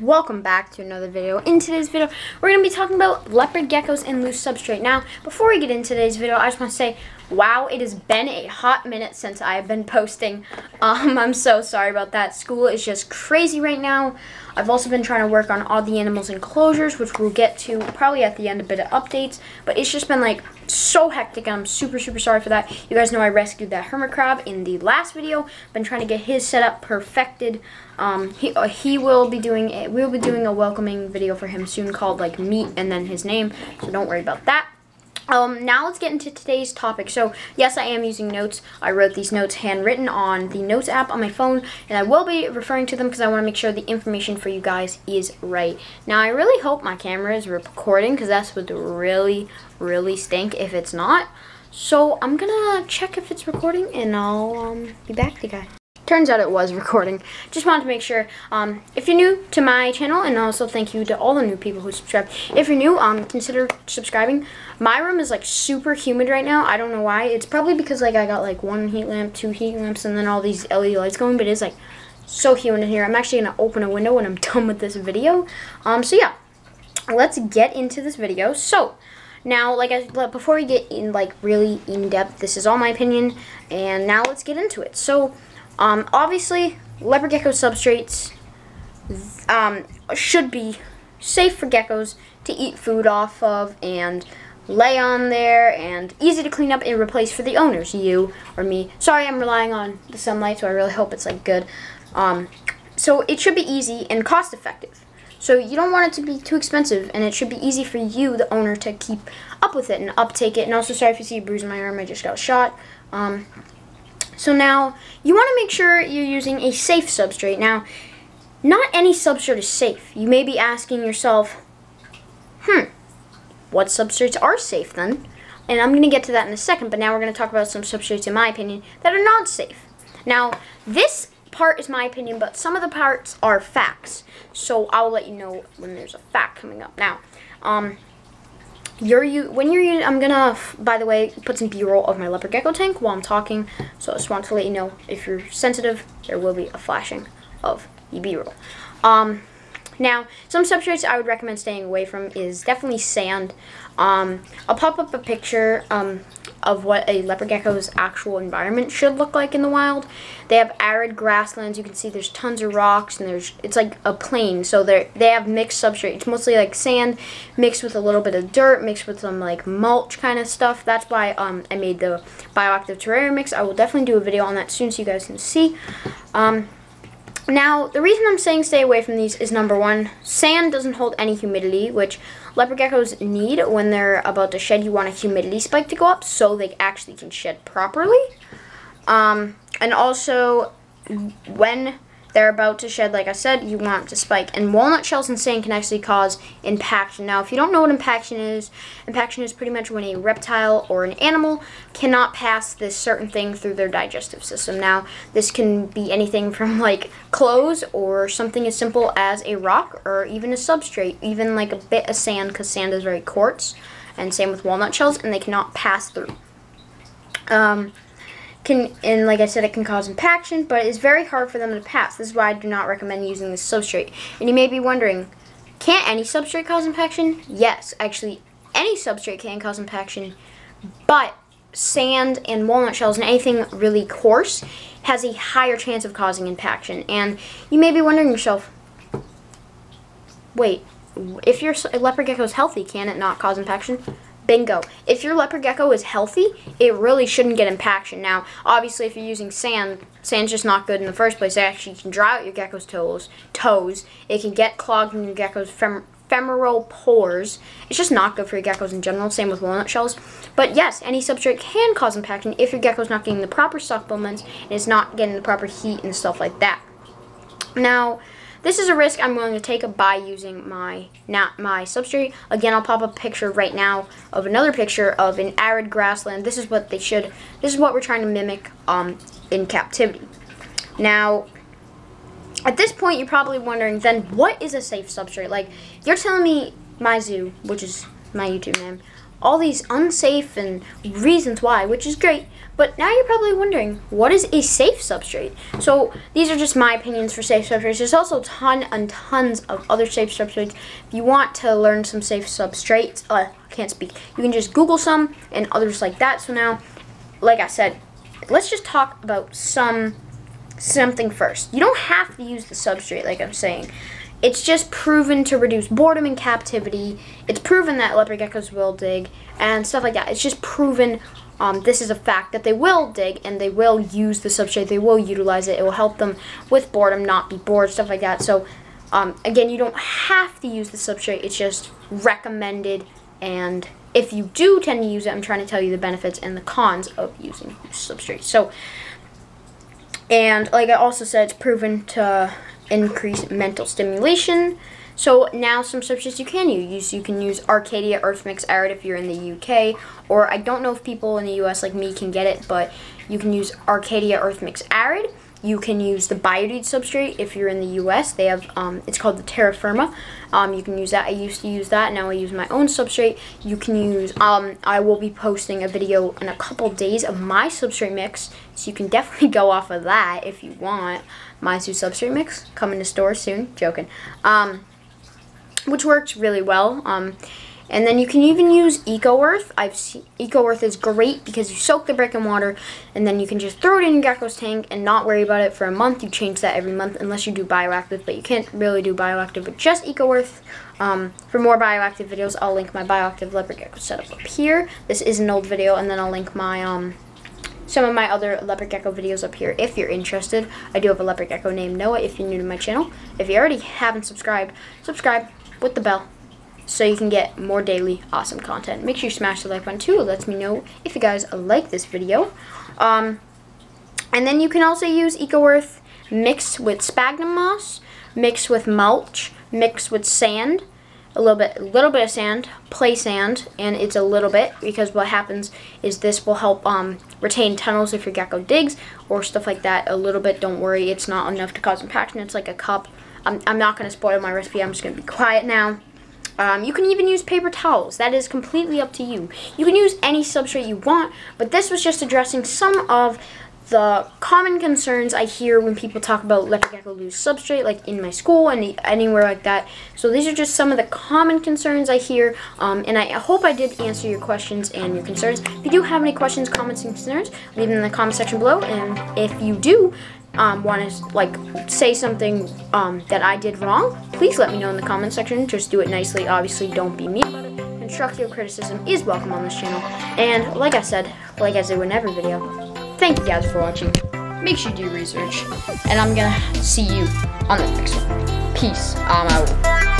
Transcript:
welcome back to another video. In today's video, we're going to be talking about leopard geckos and loose substrate. Now, before we get into today's video, I just want to say, wow, it has been a hot minute since I have been posting. Um, I'm so sorry about that. School is just crazy right now. I've also been trying to work on all the animals enclosures, which we'll get to probably at the end, a bit of updates. But it's just been like so hectic, I'm super, super sorry for that. You guys know I rescued that hermit crab in the last video. Been trying to get his setup perfected. Um, he, uh, he will be doing a, we'll be doing a welcoming video for him soon called like meet and then his name. So don't worry about that. Um, now let's get into today's topic. So, yes, I am using notes. I wrote these notes handwritten on the Notes app on my phone, and I will be referring to them because I want to make sure the information for you guys is right. Now, I really hope my camera is recording because that's would really, really stink if it's not. So, I'm going to check if it's recording, and I'll um, be back to you guys. Turns out it was recording. Just wanted to make sure. Um, if you're new to my channel, and also thank you to all the new people who subscribe. If you're new, um, consider subscribing. My room is like super humid right now. I don't know why. It's probably because like I got like one heat lamp, two heat lamps, and then all these LED lights going. But it's like so humid in here. I'm actually gonna open a window when I'm done with this video. Um, so yeah, let's get into this video. So. Now, like I before we get in like really in depth, this is all my opinion, and now let's get into it. So, um, obviously, leopard gecko substrates um, should be safe for geckos to eat food off of and lay on there and easy to clean up and replace for the owners, you or me. Sorry, I'm relying on the sunlight, so I really hope it's like good. Um, so it should be easy and cost effective. So you don't want it to be too expensive, and it should be easy for you, the owner, to keep up with it and uptake it. And also, sorry if you see a bruise my arm, I just got shot. Um, so now, you want to make sure you're using a safe substrate. Now, not any substrate is safe. You may be asking yourself, hmm, what substrates are safe then? And I'm going to get to that in a second, but now we're going to talk about some substrates, in my opinion, that are not safe. Now, this part is my opinion, but some of the parts are facts. So I'll let you know when there's a fact coming up. Now, um, you're you when you're using, I'm gonna by the way put some b-roll of my leopard gecko tank while I'm talking. So I just want to let you know if you're sensitive there will be a flashing of the b-roll. Um now some substrates I would recommend staying away from is definitely sand. Um I'll pop up a picture um of what a leopard gecko's actual environment should look like in the wild. They have arid grasslands. You can see there's tons of rocks and there's it's like a plain. So they they have mixed substrate. It's mostly like sand mixed with a little bit of dirt, mixed with some like mulch kind of stuff. That's why um, I made the bioactive terrarium mix. I will definitely do a video on that soon so you guys can see. Um, now, the reason I'm saying stay away from these is number one, sand doesn't hold any humidity, which leopard geckos need when they're about to shed. You want a humidity spike to go up so they actually can shed properly. Um, and also, when they're about to shed, like I said, you want to spike. And walnut shells and sand can actually cause impaction. Now, if you don't know what impaction is, impaction is pretty much when a reptile or an animal cannot pass this certain thing through their digestive system. Now, this can be anything from like clothes or something as simple as a rock or even a substrate, even like a bit of sand because sand is very quartz. And same with walnut shells, and they cannot pass through. Um, can and like I said, it can cause impaction, but it's very hard for them to pass. This is why I do not recommend using this substrate. And you may be wondering, can't any substrate cause impaction? Yes, actually, any substrate can cause impaction, but sand and walnut shells and anything really coarse has a higher chance of causing impaction. And you may be wondering yourself, wait, if your leopard gecko is healthy, can it not cause impaction? Bingo. If your leopard gecko is healthy, it really shouldn't get impaction. Now, obviously, if you're using sand, sand's just not good in the first place. It actually can dry out your gecko's toes. Toes. It can get clogged in your gecko's fem femoral pores. It's just not good for your geckos in general. Same with walnut shells. But yes, any substrate can cause impaction if your gecko's not getting the proper supplements and it's not getting the proper heat and stuff like that. Now, this is a risk I'm willing to take by using my not my substrate. Again, I'll pop a picture right now of another picture of an arid grassland. This is what they should, this is what we're trying to mimic um, in captivity. Now, at this point, you're probably wondering, then what is a safe substrate? Like, you're telling me my zoo, which is my YouTube name, all these unsafe and reasons why, which is great. But now you're probably wondering, what is a safe substrate? So these are just my opinions for safe substrates. There's also a ton and tons of other safe substrates. If you want to learn some safe substrates, uh, can't speak, you can just Google some and others like that. So now, like I said, let's just talk about some something first. You don't have to use the substrate like I'm saying. It's just proven to reduce boredom in captivity. It's proven that leopard geckos will dig and stuff like that. It's just proven um, this is a fact that they will dig and they will use the substrate. They will utilize it. It will help them with boredom, not be bored, stuff like that. So um, again, you don't have to use the substrate. It's just recommended. And if you do tend to use it, I'm trying to tell you the benefits and the cons of using substrate. So, and like I also said, it's proven to increase mental stimulation. So now some substrates you can use. You can use Arcadia Earth Mix Arid if you're in the UK, or I don't know if people in the US like me can get it, but you can use Arcadia Earth Mix Arid. You can use the Bio Dude substrate if you're in the US. They have, um, it's called the Terra Firma. Um, you can use that. I used to use that. Now I use my own substrate. You can use, um, I will be posting a video in a couple days of my substrate mix. So you can definitely go off of that if you want. My two substrate mix coming to store soon. Joking. Um, which works really well. And then you can even use Eco Earth. I've seen Eco Earth is great because you soak the brick in water and then you can just throw it in your gecko's tank and not worry about it for a month. You change that every month unless you do bioactive, but you can't really do bioactive with just Eco Earth. Um, for more bioactive videos, I'll link my bioactive leopard gecko setup up here. This is an old video, and then I'll link my um, some of my other leopard gecko videos up here if you're interested. I do have a leopard gecko named Noah if you're new to my channel. If you already haven't subscribed, subscribe with the bell so you can get more daily awesome content. Make sure you smash the like button too. It lets me know if you guys like this video. Um, and then you can also use EcoEarth mixed with sphagnum moss, mixed with mulch, mixed with sand, a little bit, a little bit of sand, play sand, and it's a little bit because what happens is this will help um, retain tunnels if your gecko digs or stuff like that. A little bit, don't worry, it's not enough to cause impaction. It's like a cup I'm, I'm not going to spoil my recipe. I'm just going to be quiet now. Um, you can even use paper towels. That is completely up to you. You can use any substrate you want, but this was just addressing some of the common concerns I hear when people talk about gecko loose substrate, like in my school and anywhere like that. So these are just some of the common concerns I hear, um, and I hope I did answer your questions and your concerns. If you do have any questions, comments, and concerns, leave them in the comment section below, and if you do, um, want to like say something um, that I did wrong, please let me know in the comment section. Just do it nicely. Obviously, don't be mean. Constructive criticism is welcome on this channel. And like I said, like I do in every video, thank you guys for watching. Make sure you do research. And I'm going to see you on the next one. Peace. I'm out.